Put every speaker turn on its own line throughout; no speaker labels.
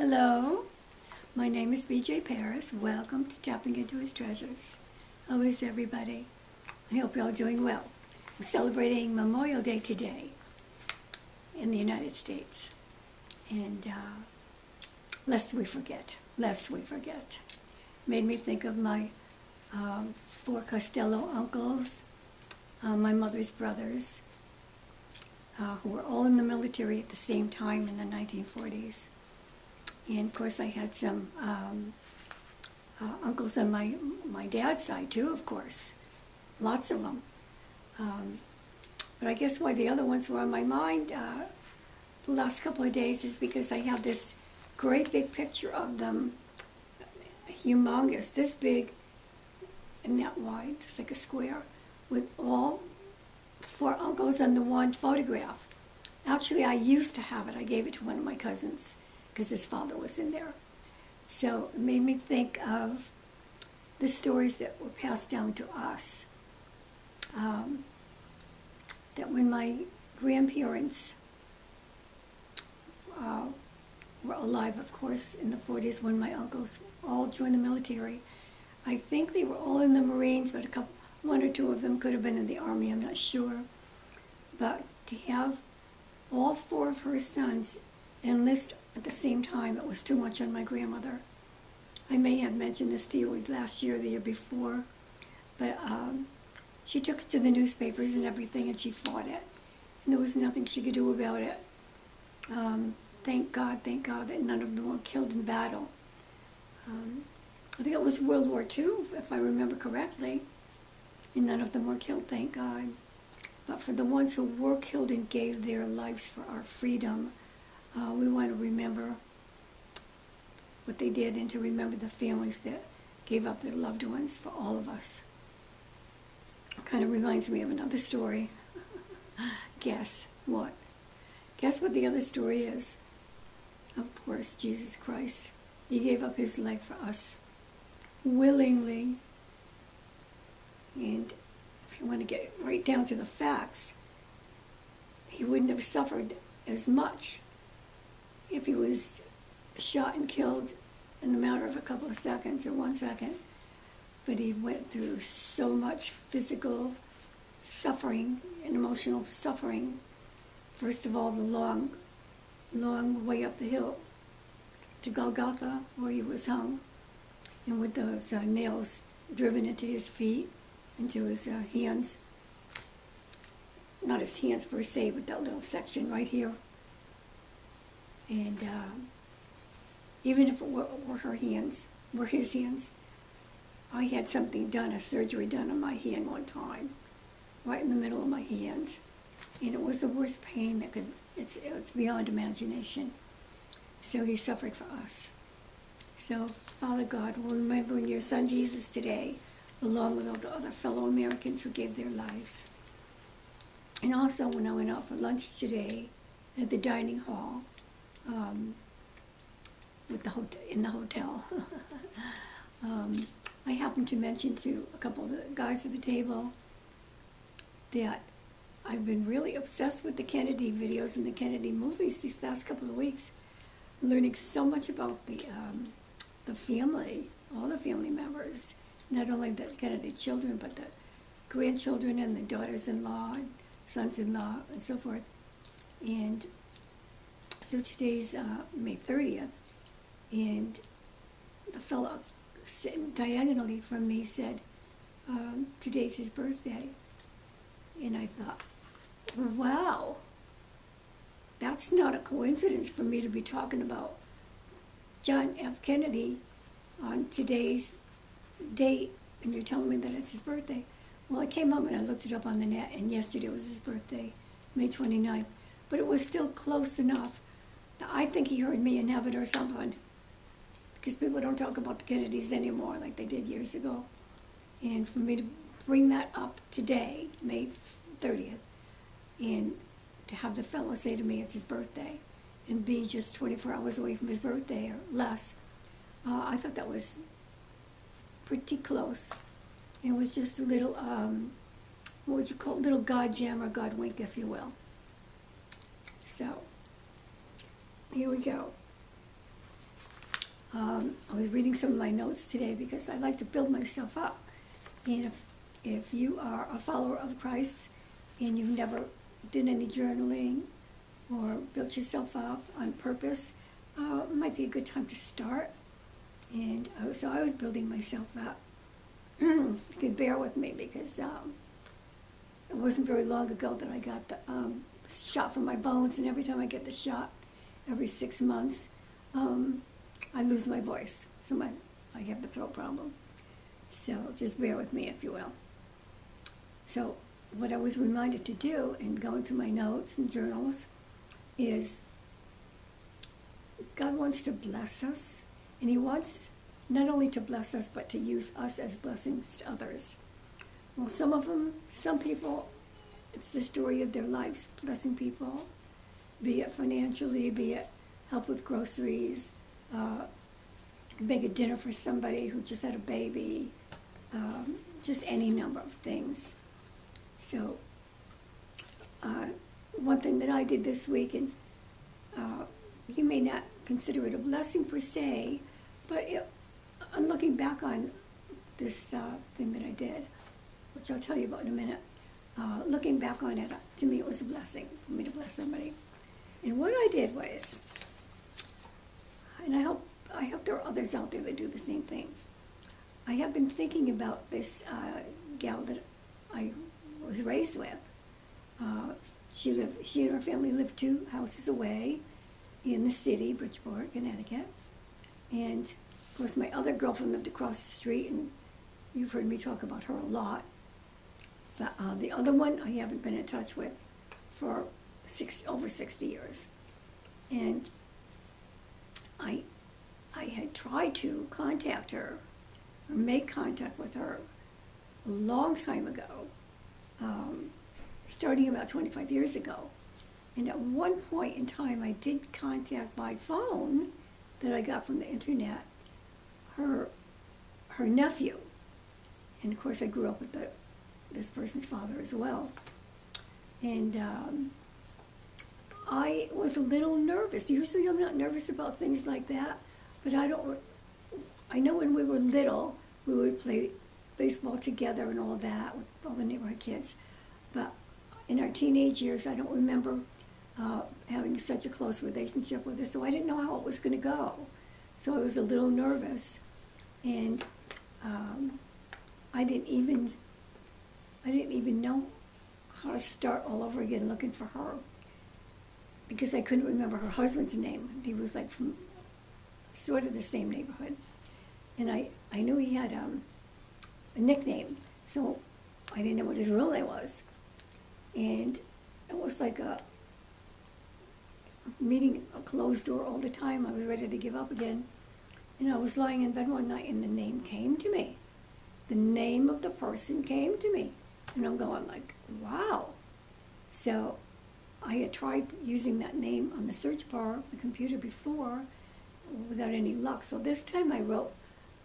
Hello, my name is BJ Peres. Welcome to Tapping Into His Treasures. How is everybody? I hope you're all doing well. I'm celebrating Memorial Day today in the United States. And uh, lest we forget, lest we forget. Made me think of my um, four Costello uncles, uh, my mother's brothers, uh, who were all in the military at the same time in the 1940s. And of course, I had some um, uh, uncles on my my dad's side too, of course, lots of them. Um, but I guess why the other ones were on my mind uh, the last couple of days is because I have this great big picture of them, humongous, this big and that wide, it's like a square, with all four uncles on the one photograph. Actually, I used to have it. I gave it to one of my cousins because his father was in there. So it made me think of the stories that were passed down to us. Um, that when my grandparents uh, were alive, of course, in the 40s when my uncles all joined the military, I think they were all in the Marines, but a couple, one or two of them could have been in the Army, I'm not sure. But to have all four of her sons enlist at the same time, it was too much on my grandmother. I may have mentioned this to you last year, the year before, but um, she took it to the newspapers and everything, and she fought it. And there was nothing she could do about it. Um, thank God, thank God that none of them were killed in battle. Um, I think it was World War II, if I remember correctly, and none of them were killed, thank God. But for the ones who were killed and gave their lives for our freedom, uh, we want to remember what they did and to remember the families that gave up their loved ones for all of us. Kind of reminds me of another story. Guess what? Guess what the other story is? Of course, Jesus Christ. He gave up his life for us willingly. And if you want to get right down to the facts, he wouldn't have suffered as much if he was shot and killed in a matter of a couple of seconds or one second. But he went through so much physical suffering and emotional suffering. First of all, the long, long way up the hill to Golgotha, where he was hung, and with those uh, nails driven into his feet, into his uh, hands. Not his hands per se, but that little section right here and uh, even if it were, were her hands, were his hands, I had something done, a surgery done on my hand one time, right in the middle of my hand. And it was the worst pain that could, it's, it's beyond imagination. So he suffered for us. So, Father God, we're remembering your son Jesus today, along with all the other fellow Americans who gave their lives. And also, when I went out for lunch today at the dining hall, um, with the hotel, in the hotel. um, I happened to mention to a couple of the guys at the table that I've been really obsessed with the Kennedy videos and the Kennedy movies these last couple of weeks, learning so much about the um, the family, all the family members, not only the Kennedy children, but the grandchildren and the daughters-in-law, sons-in-law, and so forth. And so today's uh, May 30th, and the fellow diagonally from me said, um, today's his birthday. And I thought, wow, that's not a coincidence for me to be talking about John F. Kennedy on today's date, and you're telling me that it's his birthday. Well, I came home and I looked it up on the net, and yesterday was his birthday, May 29th. But it was still close enough I think he heard me in heaven or something. Because people don't talk about the Kennedys anymore like they did years ago. And for me to bring that up today, May 30th, and to have the fellow say to me it's his birthday, and be just 24 hours away from his birthday or less, uh, I thought that was pretty close. It was just a little, um, what would you call it, little God jam or God wink, if you will. So, here we go. Um, I was reading some of my notes today because I like to build myself up. And if, if you are a follower of Christ and you've never done any journaling or built yourself up on purpose, uh, it might be a good time to start. And uh, so I was building myself up. you could bear with me because um, it wasn't very long ago that I got the um, shot for my bones, and every time I get the shot, every six months, um, I lose my voice. So my, I have the throat problem. So just bear with me, if you will. So what I was reminded to do in going through my notes and journals is God wants to bless us, and He wants not only to bless us, but to use us as blessings to others. Well, some of them, some people, it's the story of their lives blessing people, be it financially, be it help with groceries, uh, make a dinner for somebody who just had a baby, um, just any number of things. So, uh, one thing that I did this week, and uh, you may not consider it a blessing per se, but it, I'm looking back on this uh, thing that I did, which I'll tell you about in a minute. Uh, looking back on it, to me, it was a blessing for me to bless somebody. And what I did was, and I hope I hope there are others out there that do the same thing. I have been thinking about this uh, gal that I was raised with. Uh, she lived, she and her family lived two houses away in the city, Bridgeport, Connecticut. And of course, my other girlfriend lived across the street, and you've heard me talk about her a lot. But uh, the other one I haven't been in touch with for six, over 60 years. And I, I had tried to contact her or make contact with her a long time ago, um, starting about 25 years ago. And at one point in time, I did contact by phone that I got from the internet her her nephew, and of course I grew up with the, this person's father as well. And um, I was a little nervous. Usually I'm not nervous about things like that, but I don't. I know when we were little, we would play baseball together and all that with all the neighborhood kids. But in our teenage years, I don't remember uh, having such a close relationship with her, so I didn't know how it was going to go. So I was a little nervous, and um, I didn't even I didn't even know how to start all over again looking for her because I couldn't remember her husband's name. He was like from sort of the same neighborhood, and I I knew he had um, a nickname, so I didn't know what his real name was, and it was like a meeting a closed door all the time. I was ready to give up again. And I was lying in bed one night and the name came to me. The name of the person came to me. And I'm going like, wow. So I had tried using that name on the search bar of the computer before without any luck. So this time I wrote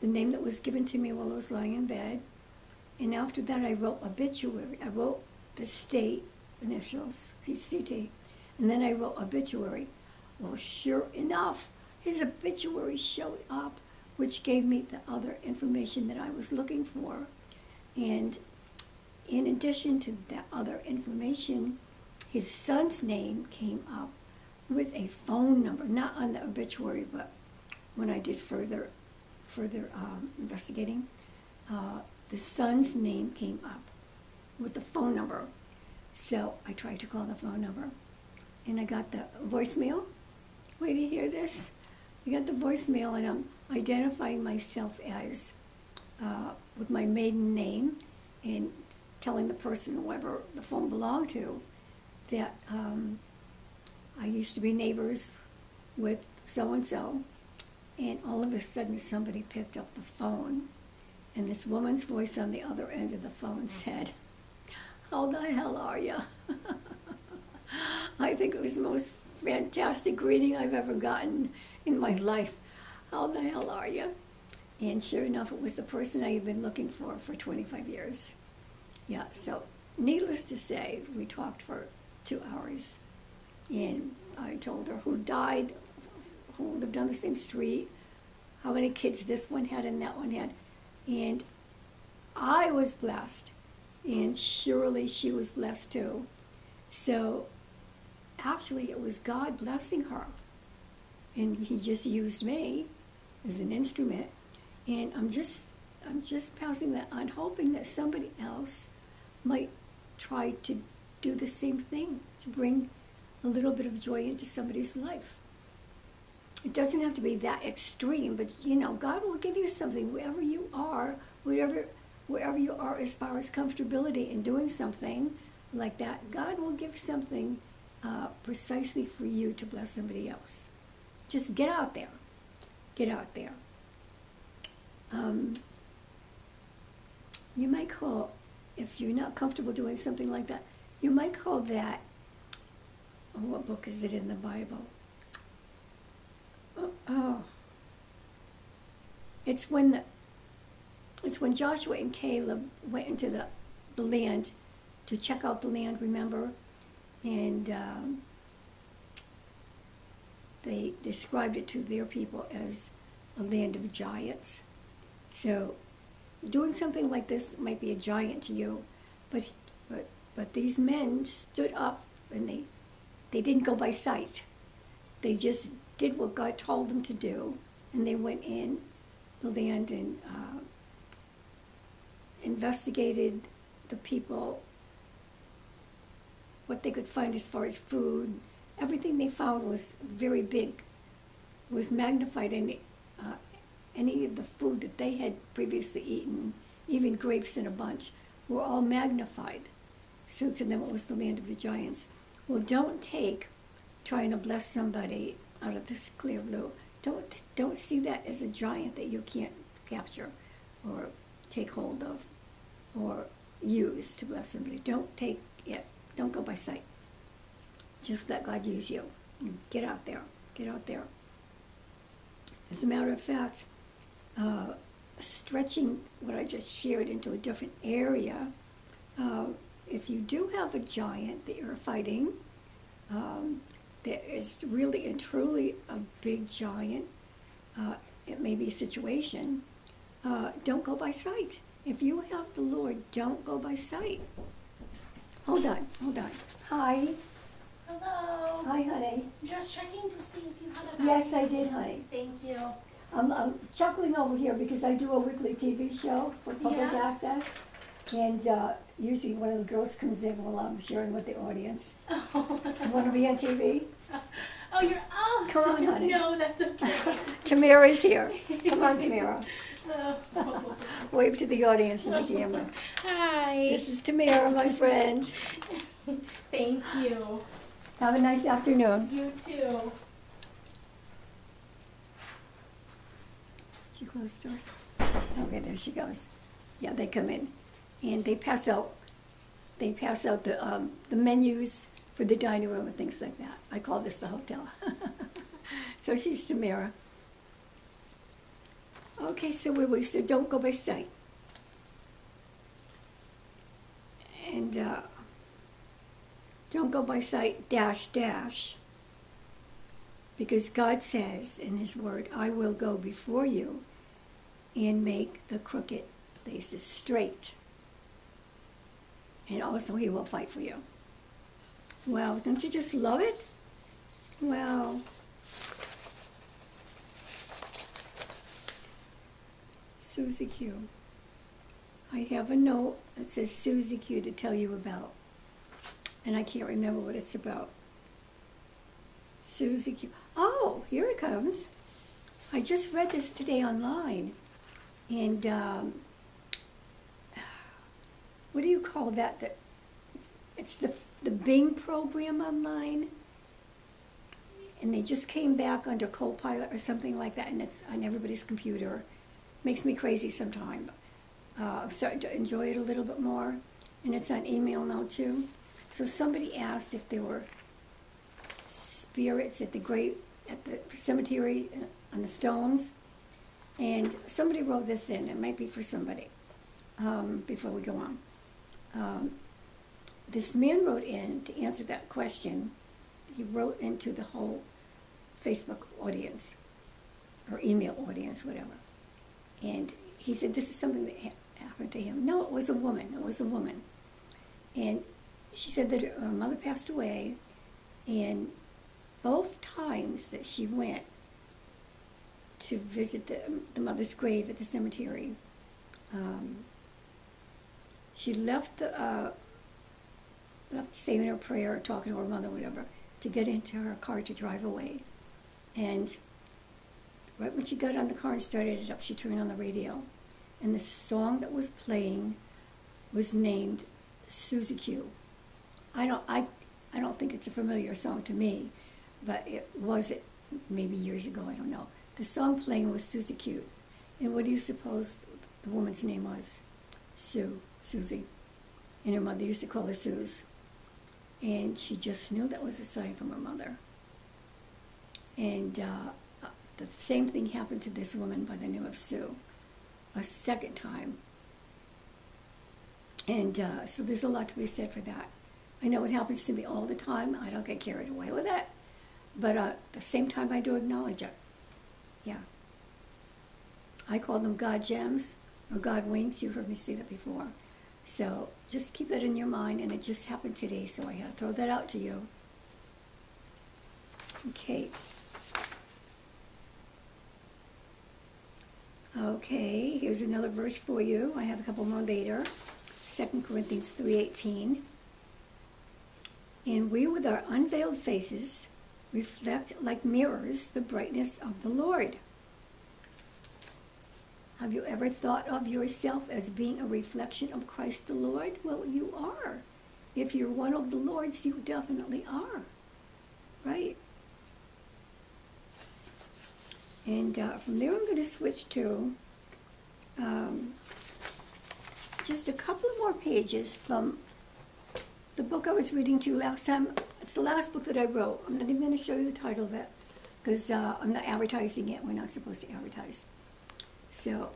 the name that was given to me while I was lying in bed. And after that I wrote obituary. I wrote the state initials, CT. And then I wrote obituary. Well, sure enough, his obituary showed up, which gave me the other information that I was looking for. And in addition to that other information, his son's name came up with a phone number, not on the obituary, but when I did further, further um, investigating, uh, the son's name came up with the phone number. So I tried to call the phone number and I got the voicemail. Wait to hear this. I got the voicemail, and I'm identifying myself as uh, with my maiden name and telling the person, whoever the phone belonged to, that um, I used to be neighbors with so and so. And all of a sudden, somebody picked up the phone, and this woman's voice on the other end of the phone said, How the hell are you? I think it was the most fantastic greeting I've ever gotten in my life. How the hell are you? And sure enough, it was the person I had been looking for for 25 years. Yeah, so needless to say, we talked for two hours. And I told her who died, who lived on the same street, how many kids this one had and that one had. And I was blessed, and surely she was blessed too. So actually, it was God blessing her. And He just used me as an instrument. And I'm just, I'm just passing that on, hoping that somebody else might try to do the same thing to bring a little bit of joy into somebody's life. It doesn't have to be that extreme, but you know, God will give you something wherever you are, wherever wherever you are as far as comfortability in doing something like that. God will give something uh, precisely for you to bless somebody else. Just get out there. Get out there. Um, you might call, if you're not comfortable doing something like that, you might call that, oh, what book is it in the Bible? Oh, oh. It's when the, it's when Joshua and Caleb went into the, the land to check out the land, remember? And um, they described it to their people as a land of giants. So doing something like this might be a giant to you, but but but these men stood up and they they didn't go by sight. They just did what God told them to do, and they went in the land and uh, investigated the people, what they could find as far as food. Everything they found was very big, was magnified, and uh, any of the food that they had previously eaten, even grapes in a bunch, were all magnified. So to them it was the land of the giants. Well, don't take trying to bless somebody out of this clear blue. Don't don't see that as a giant that you can't capture or take hold of or use to bless somebody. Don't take it. Don't go by sight. Just let God use you. Get out there. Get out there. As a matter of fact, uh, stretching what I just shared into a different area, uh, if you do have a giant that you're fighting, um, that is really and truly a big giant, uh, it may be a situation, uh, don't go by sight. If you have the Lord, don't go by sight. Hold on, hold on. Hi.
Hello.
Hi, honey.
Just checking to see if you had a
Yes, I did, honey.
Thank you.
I'm, I'm chuckling over here because I do a weekly TV show for public
Yeah.
access. And uh, usually one of the girls comes in while I'm sharing with the audience.
Oh,
want to be on TV?
oh you're oh.
Come on, honey.
No, that's okay.
Tamara's here. Come on, Tamara.
Oh.
Wave to the audience and the camera.
Hi.
This is Tamara, my friend.
Thank you.
Have a nice afternoon.
You too.
She closed the door. Okay, there she goes. Yeah, they come in, and they pass out. They pass out the um, the menus for the dining room and things like that. I call this the hotel. so she's Tamara. Okay, so we we said don't go by sight. And uh, don't go by sight dash dash. Because God says in His Word, I will go before you and make the crooked places straight. And also, He will fight for you. Well, don't you just love it? Well, Susie Q. I have a note that says Susie Q to tell you about. And I can't remember what it's about. Susie Q. Oh, here it comes. I just read this today online. And um, what do you call that? that it's, it's the, the Bing program online. And they just came back under Copilot or something like that, and it's on everybody's computer. Makes me crazy sometimes. Uh, I'm starting to enjoy it a little bit more, and it's on email now too. So somebody asked if there were spirits at the great at the cemetery uh, on the stones, and somebody wrote this in. It might be for somebody. Um, before we go on, um, this man wrote in to answer that question. He wrote into the whole Facebook audience, or email audience, whatever. And he said, This is something that ha- happened to him. No, it was a woman. It was a woman. And she said that her mother passed away, and both times that she went to visit the, the mother's grave at the cemetery, um, she left the uh, left saying her prayer, talking to her mother, whatever, to get into her car to drive away. And right when she got on the car and started it up, she turned on the radio, and the song that was playing was named Susie Q. I don't I I don't think it's a familiar song to me, but it was it maybe years ago. I don't know. The song playing was Susie Q. And what do you suppose the woman's name was? Sue, Susie. And her mother used to call her Suze. And she just knew that was a sign from her mother. And uh, the same thing happened to this woman by the name of Sue, a second time. And uh, so there's a lot to be said for that. I know it happens to me all the time. I don't get carried away with it. But uh, at the same time, I do acknowledge it. Yeah. I call them God gems or God winks. You've heard me say that before. So just keep that in your mind. And it just happened today, so I had to throw that out to you. Okay. Okay, here's another verse for you. I have a couple more later. 2 Corinthians 3.18. And we with our unveiled faces reflect like mirrors the brightness of the Lord. Have you ever thought of yourself as being a reflection of Christ the Lord? Well, you are. If you're one of the Lord's, you definitely are. Right? And uh, from there, I'm going to switch to um, just a couple more pages from the book I was reading to you last time. It's the last book that I wrote. I'm not even going to show you the title of it because uh, I'm not advertising it. We're not supposed to advertise. So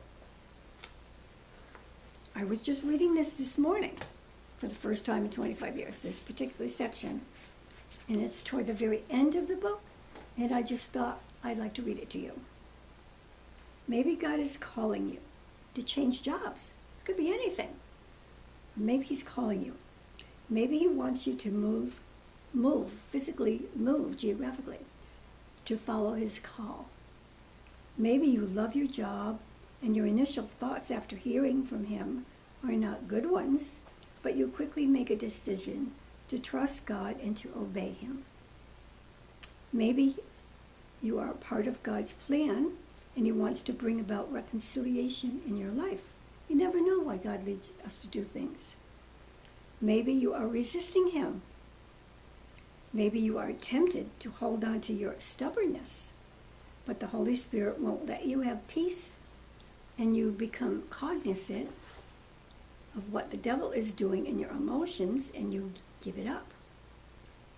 I was just reading this this morning for the first time in 25 years, this particular section. And it's toward the very end of the book. And I just thought I'd like to read it to you. Maybe God is calling you to change jobs. It could be anything. Maybe He's calling you. Maybe He wants you to move, move, physically move geographically to follow His call. Maybe you love your job and your initial thoughts after hearing from Him are not good ones, but you quickly make a decision to trust God and to obey Him. Maybe you are part of God's plan and He wants to bring about reconciliation in your life. You never know why God leads us to do things. Maybe you are resisting Him. Maybe you are tempted to hold on to your stubbornness, but the Holy Spirit won't let you have peace and you become cognizant of what the devil is doing in your emotions and you give it up.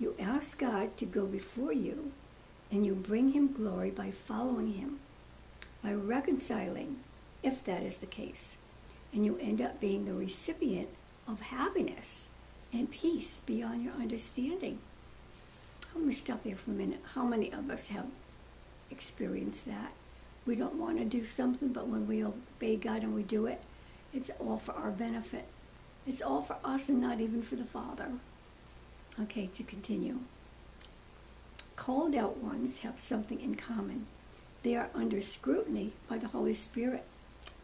You ask God to go before you and you bring him glory by following him, by reconciling, if that is the case. And you end up being the recipient of happiness and peace beyond your understanding. Let me stop there for a minute. How many of us have experienced that? We don't want to do something, but when we obey God and we do it, it's all for our benefit. It's all for us and not even for the Father. Okay, to continue. Called out ones have something in common. They are under scrutiny by the Holy Spirit.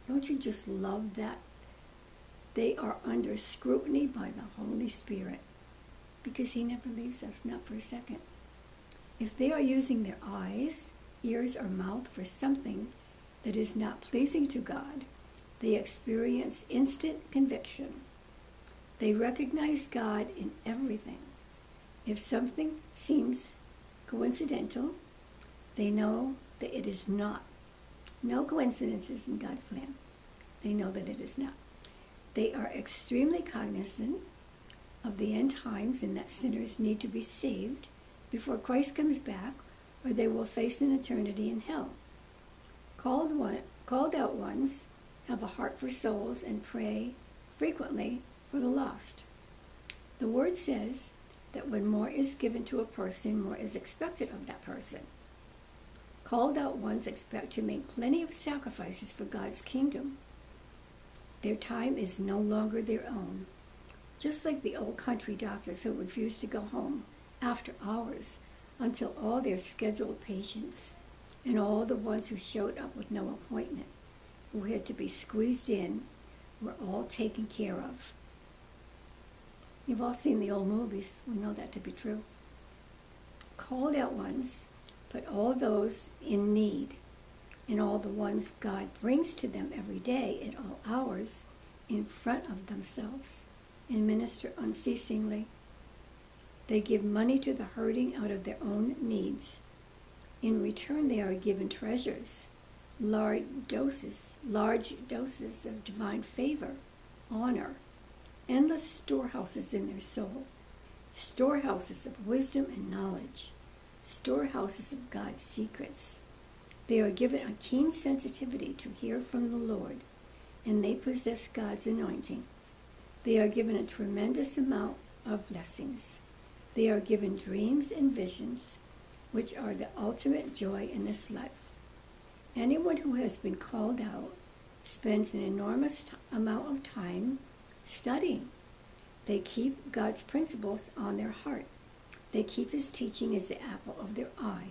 Don't you just love that? They are under scrutiny by the Holy Spirit because He never leaves us, not for a second. If they are using their eyes, ears, or mouth for something that is not pleasing to God, they experience instant conviction. They recognize God in everything. If something seems coincidental, they know that it is not. No coincidences in God's plan. They know that it is not. They are extremely cognizant of the end times and that sinners need to be saved before Christ comes back they will face an eternity in hell. Called, one, called out ones have a heart for souls and pray frequently for the lost. The word says that when more is given to a person, more is expected of that person. Called out ones expect to make plenty of sacrifices for God's kingdom. Their time is no longer their own. Just like the old country doctors who refused to go home after hours until all their scheduled patients and all the ones who showed up with no appointment, who had to be squeezed in, were all taken care of. You've all seen the old movies. We know that to be true. Called out ones, but all those in need and all the ones God brings to them every day at all hours in front of themselves and minister unceasingly. They give money to the hurting out of their own needs. In return, they are given treasures, large doses, large doses of divine favor, honor, endless storehouses in their soul, storehouses of wisdom and knowledge, storehouses of God's secrets. They are given a keen sensitivity to hear from the Lord, and they possess God's anointing. They are given a tremendous amount of blessings. They are given dreams and visions, which are the ultimate joy in this life. Anyone who has been called out spends an enormous t- amount of time studying. They keep God's principles on their heart. They keep his teaching as the apple of their eye.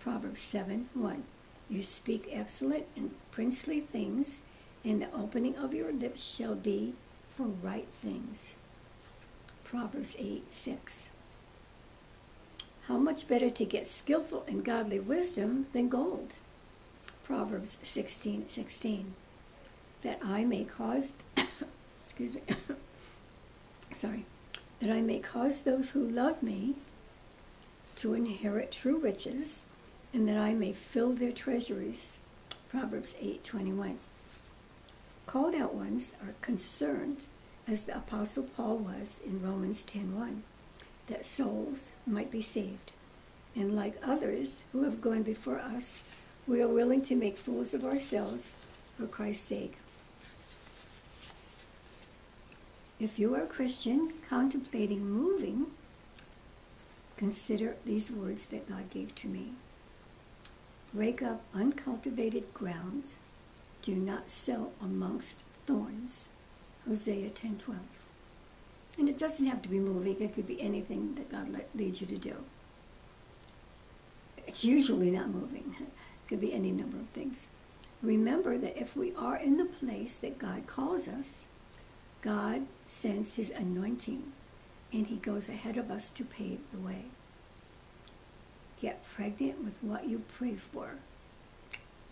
Proverbs 7 1. You speak excellent and princely things, and the opening of your lips shall be for right things. Proverbs 8 6. How much better to get skillful in godly wisdom than gold? Proverbs 16 16. That I may cause, excuse me, sorry, that I may cause those who love me to inherit true riches, and that I may fill their treasuries. Proverbs 8:21. Called out ones are concerned, as the apostle Paul was in Romans 10:1, that souls might be saved. And like others who have gone before us, we are willing to make fools of ourselves for Christ's sake. If you are a Christian contemplating moving, consider these words that God gave to me. Break up uncultivated ground. Do not sow amongst thorns. Hosea 10:12. And it doesn't have to be moving. It could be anything that God leads you to do. It's usually not moving. It could be any number of things. Remember that if we are in the place that God calls us, God sends his anointing and he goes ahead of us to pave the way. Get pregnant with what you pray for.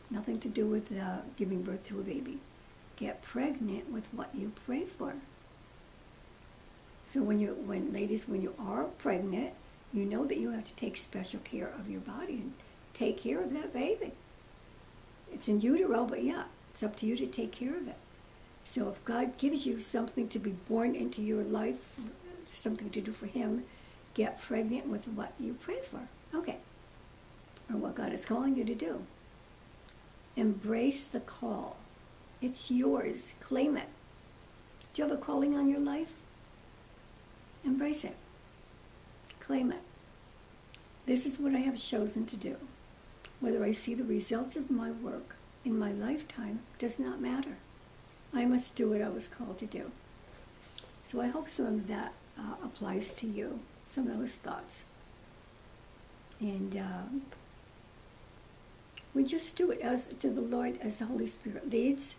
Nothing to do with uh, giving birth to a baby. Get pregnant with what you pray for. So when you, when ladies, when you are pregnant, you know that you have to take special care of your body and take care of that baby. It's in utero, but yeah, it's up to you to take care of it. So if God gives you something to be born into your life, something to do for Him, get pregnant with what you pray for. Okay. Or what God is calling you to do. Embrace the call. It's yours. Claim it. Do you have a calling on your life? Embrace it. Claim it. This is what I have chosen to do. Whether I see the results of my work in my lifetime does not matter. I must do what I was called to do. So I hope some of that uh, applies to you, some of those thoughts. And uh, we just do it as to the Lord as the Holy Spirit leads,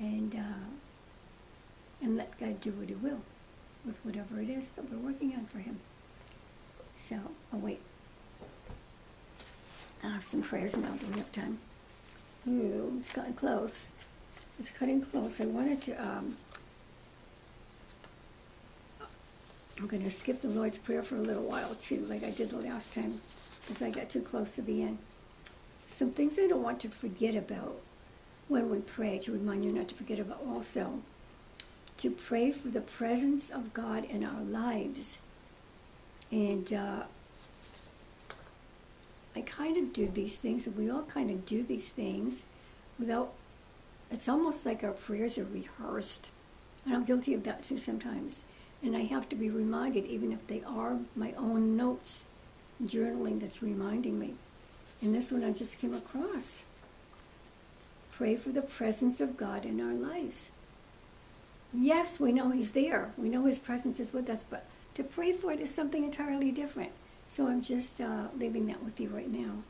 and uh, and let God do what He will with whatever it is that we're working on for Him. So I'll wait. I'll have some prayers now. Do we have time? Ooh, it's gotten close. It's cutting close. I wanted to. Um, I'm going to skip the Lord's Prayer for a little while too, like I did the last time, because I got too close to the end. Some things I don't want to forget about when we pray, to remind you not to forget about also. To pray for the presence of God in our lives. And uh, I kind of do these things, and we all kind of do these things without, it's almost like our prayers are rehearsed. And I'm guilty of that too sometimes. And I have to be reminded, even if they are my own notes, journaling that's reminding me. And this one I just came across. Pray for the presence of God in our lives. Yes, we know He's there. We know His presence is with us, but to pray for it is something entirely different. So I'm just uh, leaving that with you right now.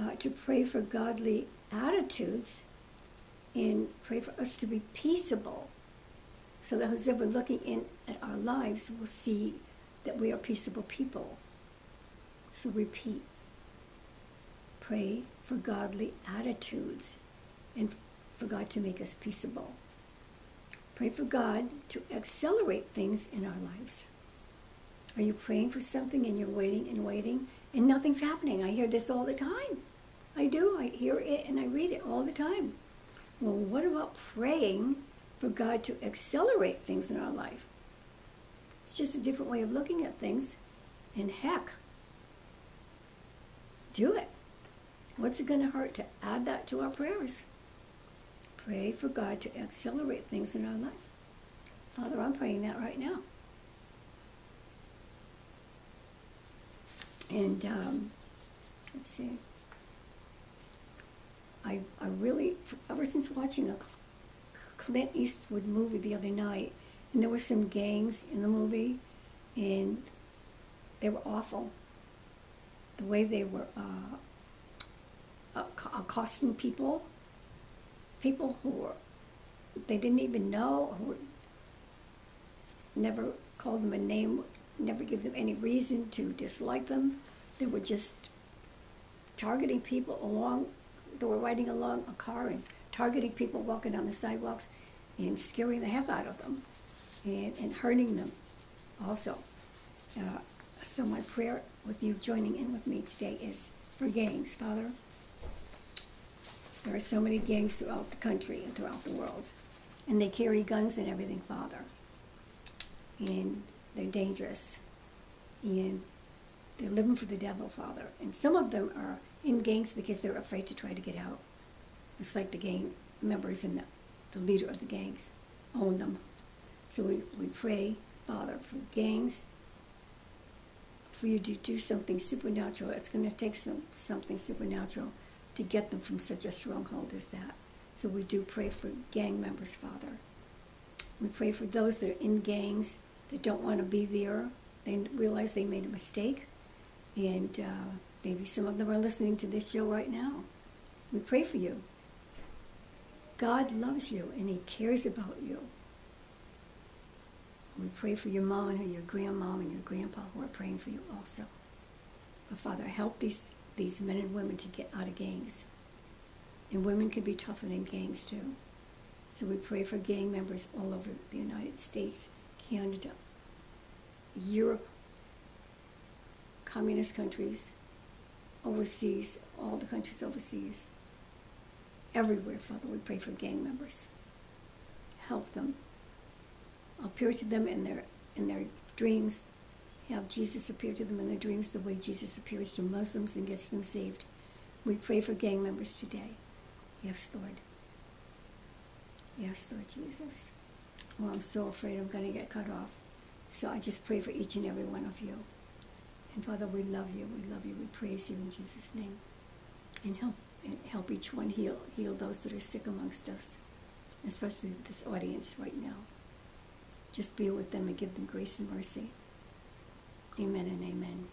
Uh, to pray for godly attitudes and pray for us to be peaceable so that who's ever looking in at our lives will see that we are peaceable people. So repeat. Pray for godly attitudes and for God to make us peaceable. Pray for God to accelerate things in our lives. Are you praying for something and you're waiting and waiting and nothing's happening? I hear this all the time. I do. I hear it and I read it all the time. Well, what about praying for God to accelerate things in our life? It's just a different way of looking at things. And heck, do it. What's it going to hurt to add that to our prayers? Pray for God to accelerate things in our life. Father, I'm praying that right now. And um, let's see. I, I really, ever since watching a Clint Eastwood movie the other night, and there were some gangs in the movie, and they were awful. The way they were uh, accosting people, people who were, they didn't even know, who never called them a name, never give them any reason to dislike them. They were just targeting people along, they were riding along a car and targeting people walking on the sidewalks and scaring the heck out of them and, and hurting them also. Uh, so my prayer with you joining in with me today is for gangs, Father. There are so many gangs throughout the country and throughout the world, and they carry guns and everything, Father. And they're dangerous, and they're living for the devil, Father. And some of them are in gangs because they're afraid to try to get out. It's like the gang members and the, the leader of the gangs own them. So we, we pray, Father, for gangs, for you to do something supernatural. It's going to take some, something supernatural to get them from such a stronghold as that. So we do pray for gang members, Father. We pray for those that are in gangs that don't want to be there. They realize they made a mistake. And uh, maybe some of them are listening to this show right now. We pray for you. God loves you and He cares about you. We pray for your mom and your grandmom and your grandpa who are praying for you also. But Father, help these, these men and women to get out of gangs. And women can be tougher than gangs too. So we pray for gang members all over the United States, Canada, Europe, communist countries, overseas, all the countries overseas. Everywhere, Father, we pray for gang members. Help them appear to them in their in their dreams. Have Jesus appear to them in their dreams the way Jesus appears to Muslims and gets them saved. We pray for gang members today. Yes, Lord. Yes, Lord Jesus. Oh, I'm so afraid I'm going to get cut off. So I just pray for each and every one of you. And Father, we love you. We love you. We praise you in Jesus' name. And help and help each one heal heal those that are sick amongst us, especially this audience right now. Just be with them and give them grace and mercy. Amen and amen.